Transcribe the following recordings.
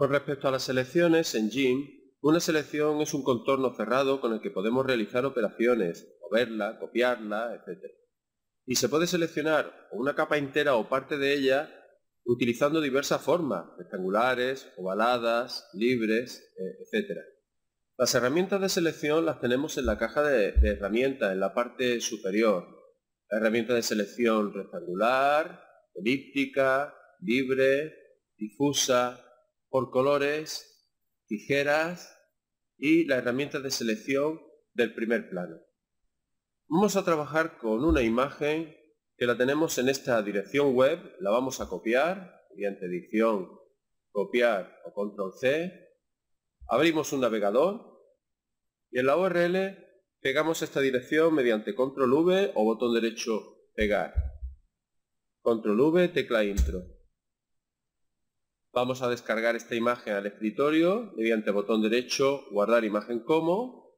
Con respecto a las selecciones, en GIMP, una selección es un contorno cerrado con el que podemos realizar operaciones, moverla, copiarla, etc. Y se puede seleccionar una capa entera o parte de ella utilizando diversas formas, rectangulares, ovaladas, libres, eh, etc. Las herramientas de selección las tenemos en la caja de, de herramientas, en la parte superior. La herramienta de selección rectangular, elíptica, libre, difusa, por colores, tijeras y la herramienta de selección del primer plano. Vamos a trabajar con una imagen que la tenemos en esta dirección web, la vamos a copiar mediante edición, copiar o control C, abrimos un navegador y en la URL pegamos esta dirección mediante control V o botón derecho pegar. Control V, tecla intro. Vamos a descargar esta imagen al escritorio mediante botón derecho, guardar imagen como,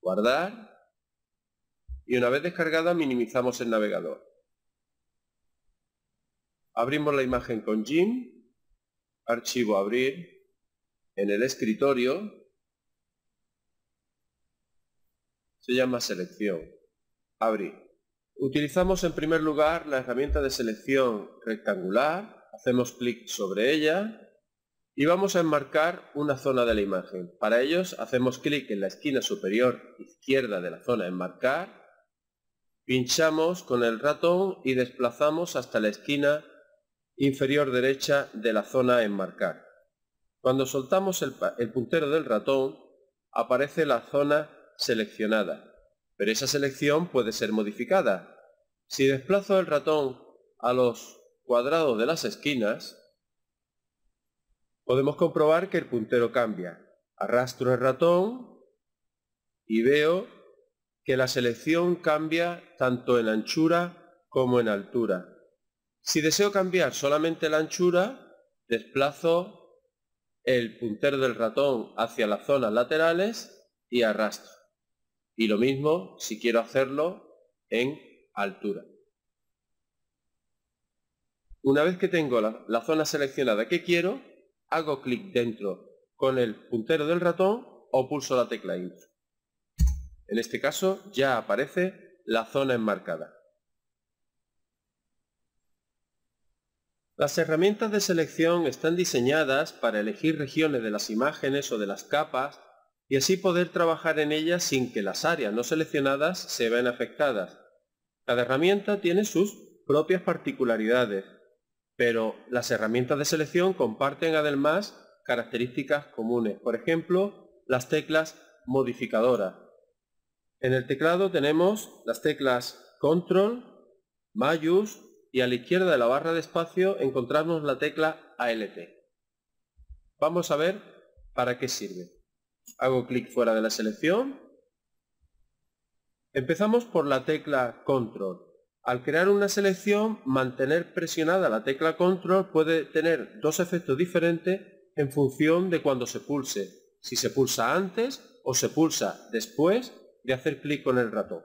guardar, y una vez descargada minimizamos el navegador. Abrimos la imagen con GIMP, archivo abrir, en el escritorio, se llama selección, abrir. Utilizamos en primer lugar la herramienta de selección rectangular, hacemos clic sobre ella y vamos a enmarcar una zona de la imagen. Para ello hacemos clic en la esquina superior izquierda de la zona enmarcar, pinchamos con el ratón y desplazamos hasta la esquina inferior derecha de la zona enmarcar. Cuando soltamos el, el puntero del ratón aparece la zona seleccionada pero esa selección puede ser modificada. Si desplazo el ratón a los cuadrados de las esquinas, podemos comprobar que el puntero cambia. Arrastro el ratón y veo que la selección cambia tanto en anchura como en altura. Si deseo cambiar solamente la anchura, desplazo el puntero del ratón hacia las zonas laterales y arrastro. Y lo mismo si quiero hacerlo en altura. Una vez que tengo la, zona seleccionada que quiero, hago clic dentro con el puntero del ratón o pulso la tecla Intro. En este caso ya aparece la zona enmarcada. Las herramientas de selección están diseñadas para elegir regiones de las imágenes o de las capas y así poder trabajar en ellas sin que las áreas no seleccionadas se vean afectadas. Cada herramienta tiene sus propias particularidades, pero las herramientas de selección comparten además características comunes. Por ejemplo, las teclas modificadoras. En el teclado tenemos las teclas Control, Mayus y a la izquierda de la barra de espacio encontramos la tecla ALT. Vamos a ver para qué sirve. Hago clic fuera de la selección. Empezamos por la tecla Control. Al crear una selección, mantener presionada la tecla Control puede tener dos efectos diferentes en función de cuando se pulse. Si se pulsa antes o se pulsa después de hacer clic con el ratón.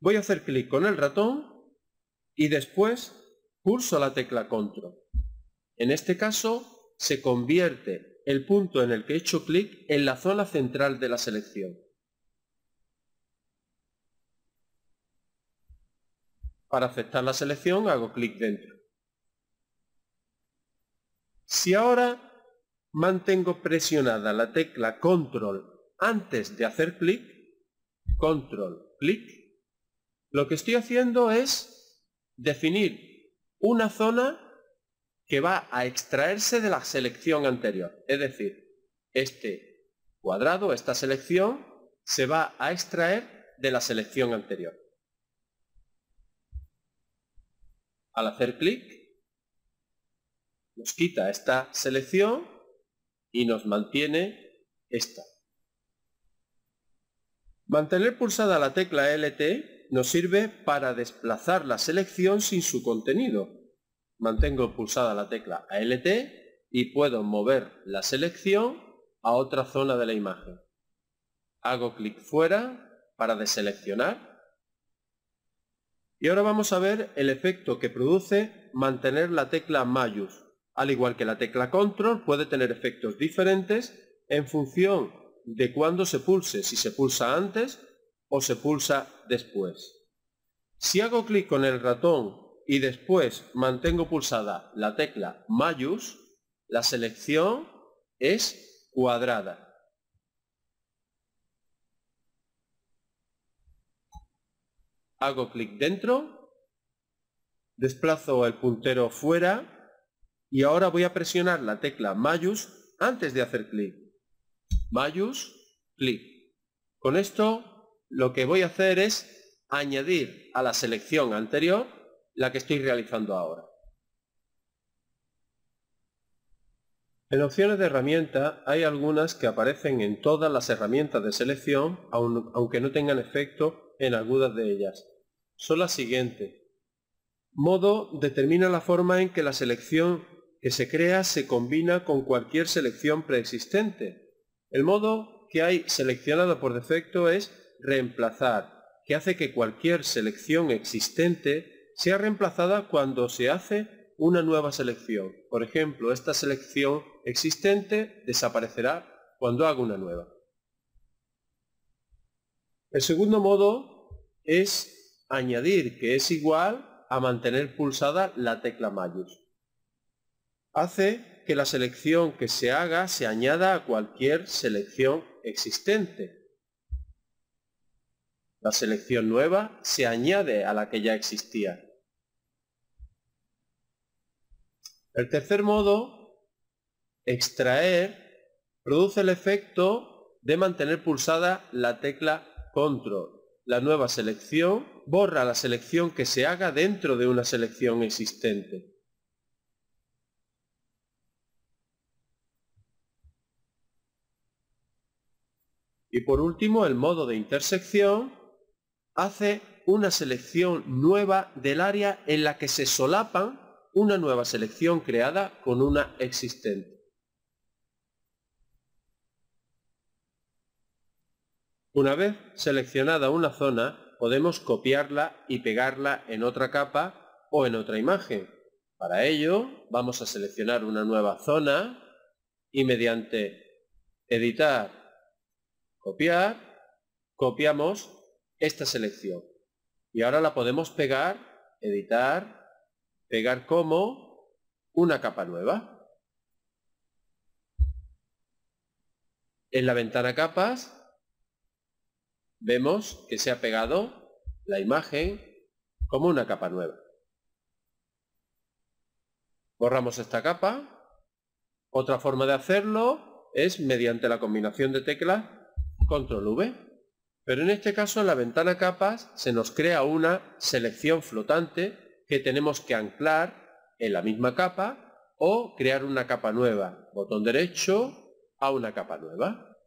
Voy a hacer clic con el ratón y después pulso la tecla Control. En este caso se convierte el punto en el que he hecho clic en la zona central de la selección. Para aceptar la selección hago clic dentro. Si ahora mantengo presionada la tecla control antes de hacer clic, control, clic, lo que estoy haciendo es definir una zona que va a extraerse de la selección anterior. Es decir, este cuadrado, esta selección, se va a extraer de la selección anterior. Al hacer clic, nos quita esta selección y nos mantiene esta. Mantener pulsada la tecla LT nos sirve para desplazar la selección sin su contenido mantengo pulsada la tecla ALT y puedo mover la selección a otra zona de la imagen. Hago clic fuera para deseleccionar. Y ahora vamos a ver el efecto que produce mantener la tecla Mayus. Al igual que la tecla control puede tener efectos diferentes en función de cuándo se pulse, si se pulsa antes o se pulsa después. Si hago clic con el ratón y después mantengo pulsada la tecla Mayus, la selección es cuadrada. Hago clic dentro, desplazo el puntero fuera y ahora voy a presionar la tecla Mayus antes de hacer clic. Mayus, clic. Con esto lo que voy a hacer es añadir a la selección anterior la que estoy realizando ahora. En opciones de herramienta hay algunas que aparecen en todas las herramientas de selección, aunque no tengan efecto en algunas de ellas. Son las siguientes. Modo determina la forma en que la selección que se crea se combina con cualquier selección preexistente. El modo que hay seleccionado por defecto es reemplazar, que hace que cualquier selección existente sea reemplazada cuando se hace una nueva selección. Por ejemplo, esta selección existente desaparecerá cuando haga una nueva. El segundo modo es añadir, que es igual a mantener pulsada la tecla mayús. Hace que la selección que se haga se añada a cualquier selección existente. La selección nueva se añade a la que ya existía. El tercer modo, extraer, produce el efecto de mantener pulsada la tecla control. La nueva selección borra la selección que se haga dentro de una selección existente. Y por último, el modo de intersección hace una selección nueva del área en la que se solapan una nueva selección creada con una existente. Una vez seleccionada una zona, podemos copiarla y pegarla en otra capa o en otra imagen. Para ello, vamos a seleccionar una nueva zona y mediante editar, copiar, copiamos esta selección. Y ahora la podemos pegar, editar, pegar como una capa nueva. En la ventana capas vemos que se ha pegado la imagen como una capa nueva. Borramos esta capa. Otra forma de hacerlo es mediante la combinación de teclas control V. Pero en este caso en la ventana capas se nos crea una selección flotante que tenemos que anclar en la misma capa o crear una capa nueva. Botón derecho a una capa nueva.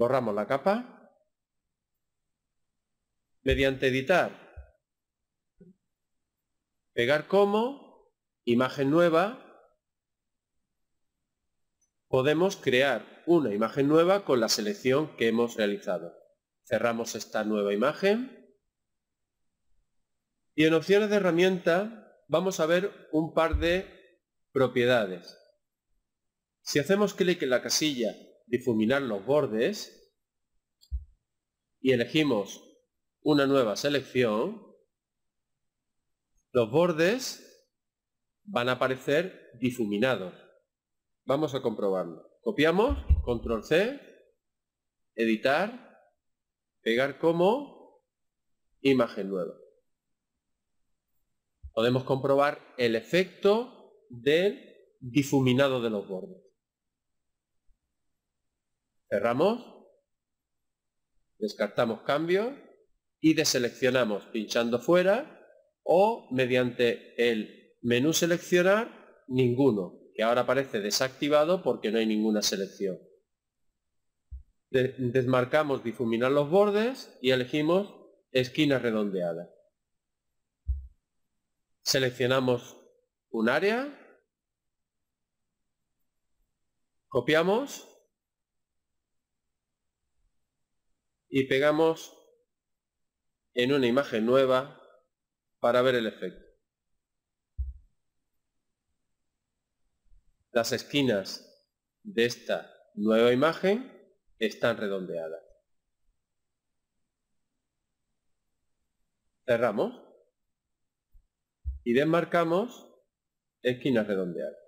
Borramos la capa. Mediante editar, pegar como, imagen nueva, podemos crear una imagen nueva con la selección que hemos realizado. Cerramos esta nueva imagen y en opciones de herramienta vamos a ver un par de propiedades. Si hacemos clic en la casilla difuminar los bordes y elegimos una nueva selección, los bordes van a aparecer difuminados. Vamos a comprobarlo. Copiamos, control C, editar, pegar como imagen nueva. Podemos comprobar el efecto del difuminado de los bordes. Cerramos, descartamos cambio y deseleccionamos pinchando fuera o mediante el menú seleccionar ninguno ahora aparece desactivado porque no hay ninguna selección. desmarcamos difuminar los bordes y elegimos esquina redondeada. Seleccionamos un área, copiamos y pegamos en una imagen nueva para ver el efecto. Las esquinas de esta nueva imagen están redondeadas. Cerramos y desmarcamos esquinas redondeadas.